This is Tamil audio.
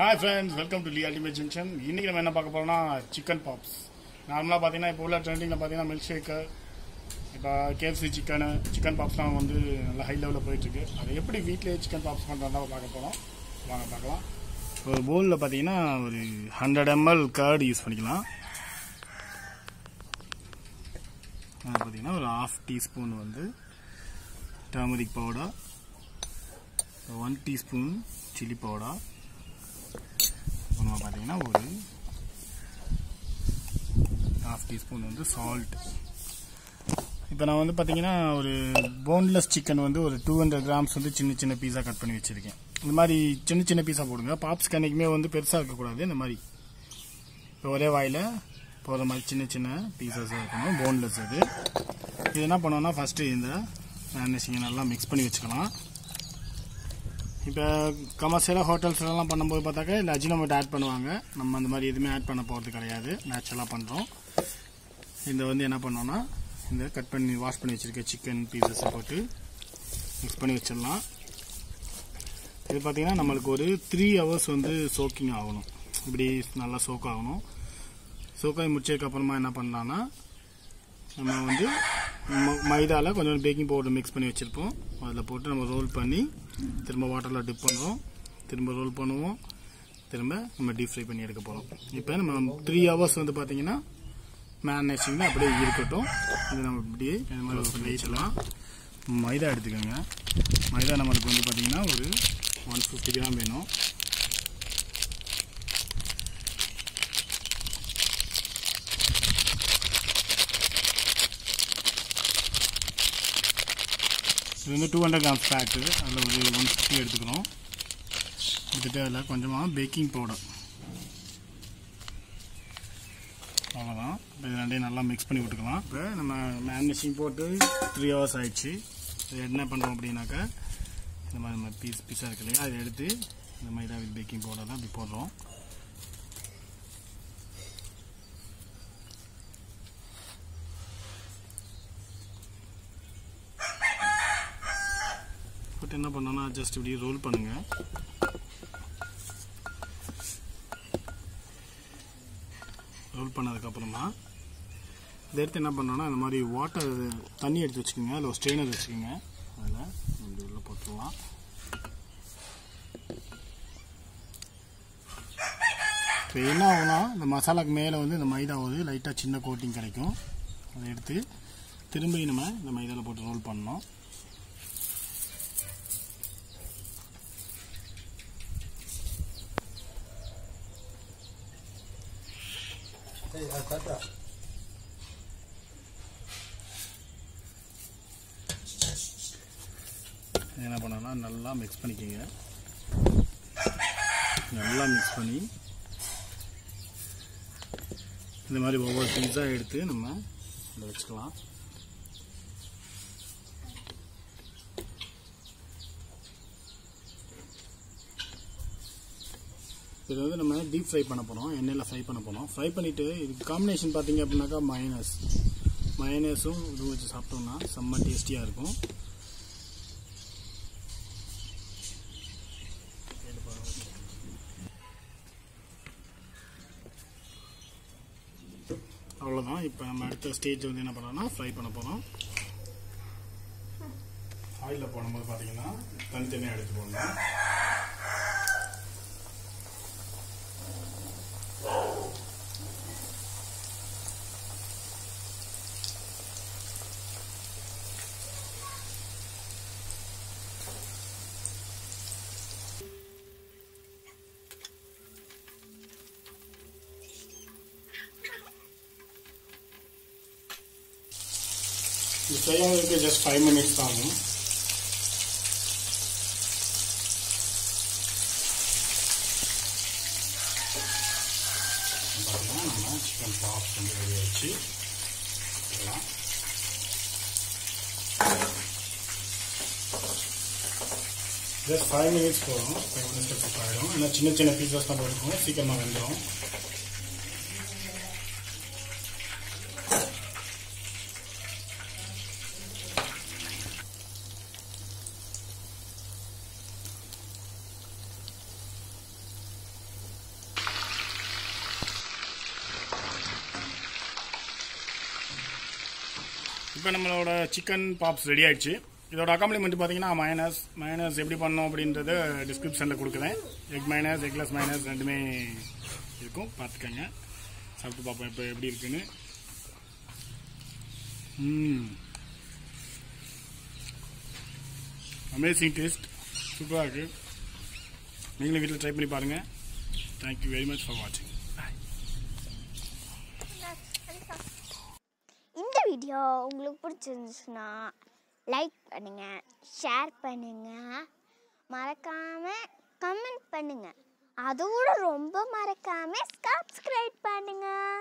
Hi friends welcome to Lee Ultimate Junction இன்றைக்கி நம்ம என்ன பார்க்க போகிறோம்னா சிக்கன் பாப்ஸ் நார்மலாக பார்த்தீங்கன்னா இப்போ உள்ள ட்ரெண்டிங்கில் பார்த்தீங்கன்னா மில்க் ஷேக்கு இப்போ கேஎஃப்சி சிக்கனு சிக்கன் பாப்ஸ்லாம் வந்து நல்லா ஹை லெவலில் போயிட்டுருக்கு. அதை எப்படி வீட்டிலேயே சிக்கன் பாப்ஸ் பண்ணுறதா பார்க்க போகிறோம் வாங்க பார்க்கலாம். ஒரு பவுலில் பார்த்தீங்கன்னா ஒரு ஹண்ட்ரட் எம்எல் கர்டு யூஸ் பண்ணிக்கலாம். பார்த்தீங்கன்னா ஒரு ஹாஃப் டீஸ்பூன் வந்து turmeric powder one teaspoon chilli powder பார்த்தீங்கன்னா ஒரு ஹாஃப் டீஸ்பூன் வந்து சால்ட் இப்போ நான் வந்து பார்த்தீங்கன்னா ஒரு போன்லெஸ் சிக்கன் வந்து ஒரு டூ ஹண்ட்ரட் கிராம்ஸ் வந்து சின்ன சின்ன பீஸாக கட் பண்ணி வச்சுருக்கேன். இந்த மாதிரி சின்ன சின்ன பீஸாக போடுங்க. பாப்ஸ் கன்னைக்குமே வந்து பெருசாக இருக்கக்கூடாது இந்த மாதிரி இப்போ ஒரே வாயில் போகிற மாதிரி சின்ன சின்ன பீசஸ் இருக்கணும். போன்லெஸ் அது. இது என்ன பண்ணோன்னா ஃபஸ்ட்டு இந்த மேனேஜிங்கை நல்லா மிக்ஸ் பண்ணி வச்சுக்கலாம். இப்போ கமர்ஷியலாக ஹோட்டல்ஸ்லாம் பண்ணும்போது பார்த்தாக்கா இல்லை அஜினோமோட்டோ ஆட் பண்ணுவாங்க. நம்ம அந்த மாதிரி எதுவுமே ஆட் பண்ண போகிறது கிடையாது. நேச்சுரலாக பண்ணுறோம் இந்த வந்து என்ன பண்ணோன்னா இந்த கட் பண்ணி வாஷ் பண்ணி வச்சுருக்க சிக்கன் பீசஸை போட்டு மிக்ஸ் பண்ணி வச்சிடலாம். இது பார்த்திங்கன்னா நம்மளுக்கு ஒரு த்ரீ ஹவர்ஸ் வந்து சோக்கிங் ஆகணும். இப்படி நல்லா சோக் ஆகணும். சோக்காய் முடிச்சதுக்கப்புறமா என்ன பண்ணலான்னா நம்ம வந்து மைதாவில் கொஞ்சம் பேக்கிங் பவுடர் மிக்ஸ் பண்ணி வச்சுருப்போம். அதில் போட்டு நம்ம ரோல் பண்ணி திரும்ப வாட்டரில் டிப் பண்ணுவோம். திரும்ப ரோல் பண்ணுவோம். திரும்ப நம்ம டீப் ஃப்ரை பண்ணி எடுக்க போகிறோம் இப்போ நம்ம த்ரீ ஹவர்ஸ் வந்து பார்த்தீங்கன்னா மேரினேஷன் அப்படியே இருக்கட்டும். இது நம்ம இப்படியே இந்த மாதிரி பண்ணி மைதா எடுத்துக்கோங்க. மைதா நம்மளுக்கு வந்து பார்த்தீங்கன்னா ஒரு ஒன் ஃபிஃப்டி கிராம் வேணும். இது வந்து டூ ஹண்ட்ரட் கிராம்ஸ் பேக்கு அதில் ஒரு ஒன் ஃபிஃப்டி எடுத்துக்கிறோம். எடுத்துகிட்டு அதில் கொஞ்சமாக பேக்கிங் பவுடர் அவ்வளோதான் இப்போ இது ரெண்டையும் நல்லா மிக்ஸ் பண்ணி விட்டுக்கலாம். இப்போ நம்ம மேனேஜிங் போட்டு த்ரீ ஹவர்ஸ் ஆயிடுச்சு. இது என்ன பண்ணுறோம் அப்படின்னாக்கா இந்த மாதிரி நம்ம பீஸ் பீஸாக இருக்கு இல்லையா? அதை எடுத்து இந்த மைதா வித் பேக்கிங் பவுடர் தான் இப்படி போடுறோம். போட்டு என்ன பண்ணோன்னா ஜஸ்ட் இப்படி ரோல் பண்ணுங்க. ரோல் பண்ணதுக்கப்புறமா இதை எடுத்து என்ன பண்ணோம்னா இந்த மாதிரி வாட்டர் தண்ணி எடுத்து வச்சுக்கோங்க அதில் ஒரு ஸ்ட்ரெயினர் வச்சுக்கோங்க. அதில் இப்படி உள்ள போட்டுடலாம். இப்போ என்ன ஆகுனா இந்த மசாலாக்கு மேலே வந்து இந்த மைதா வந்து லைட்டாக சின்ன கோட்டிங் கிடைக்கும். அதை எடுத்து திரும்பி நம்ம இந்த மைதாவில் போட்டு ரோல் பண்ணோம் என்ன பண்ணனா நல்லா மிக்ஸ் பண்ணிக்கோங்க. நல்லா மிக்ஸ் பண்ணி இந்த மாதிரி ஒவ்வொரு பீஸாக எடுத்து நம்ம இதை வச்சுக்கலாம். இது வந்து நம்ம டீப் ஃப்ரை பண்ண போகிறோம் எண்ணெயில் ஃப்ரை பண்ண போகிறோம் ஃப்ரை பண்ணிவிட்டு இதுக்கு காம்பினேஷன் பார்த்தீங்க அப்படின்னாக்கா மயனஸ் மயனஸும் இதுவும் வச்சு சாப்பிட்டோம்னா செம்ம டேஸ்டியாக இருக்கும். அவ்வளோதான் இப்போ நம்ம அடுத்த ஸ்டேஜ் வந்து என்ன பண்ணோம்னா ஃப்ரை பண்ண போகிறோம் ஆயிலில் போடும்போது பார்த்தீங்கன்னா தனித்தனியாக எடுத்து போடணும் இது ஃப்ரை ஆகிறதுக்கு ஜஸ்ட் ஃபைவ் மினிட்ஸ் ஆகும் பார்த்தீங்கன்னா நம்ம சிக்கன் பாப்ஸ் வந்து ரெடி ஆச்சு இதெல்லாம் ஜஸ்ட் ஃபைவ் மினிட்ஸ் போகும் ஃபைவ் மினிட்ஸ் குக் ஆகிடும் ஏன்னா சின்ன சின்ன பீசஸ் தான் இருக்கும் சீக்கிரமாக வெந்துடும் இப்போ நம்மளோட சிக்கன் பாப்ஸ் ரெடி ஆயிடுச்சு. இதோட அக்காம்ப்ளிமெண்ட் பார்த்தீங்கன்னா மயனஸ் மயனஸ் எப்படி பண்ணோம் அப்படின்றத டிஸ்கிரிப்ஷனில் கொடுக்குறேன். எக் மைனஸ் எக்லெஸ் மைனஸ் ரெண்டுமே இருக்கும். பார்த்துக்கங்க. சாப்பிட்டு பார்ப்போம் இப்போ எப்படி இருக்குன்னு. அமேசிங் டேஸ்ட் சூப்பராக இருக்குது நீங்களும் வீட்டில் ட்ரை பண்ணி பாருங்கள் தேங்க்யூ வெரி மச் ஃபார் வாட்சிங் இந்த வீடியோ உங்களுக்கு பிடிச்சிருந்துச்சுன்னா லைக் பண்ணுங்கள் ஷேர் பண்ணுங்கள் மறக்காமல் கமெண்ட் பண்ணுங்கள் அதோட ரொம்ப மறக்காமல் சப்ஸ்கிரைப் பண்ணுங்கள்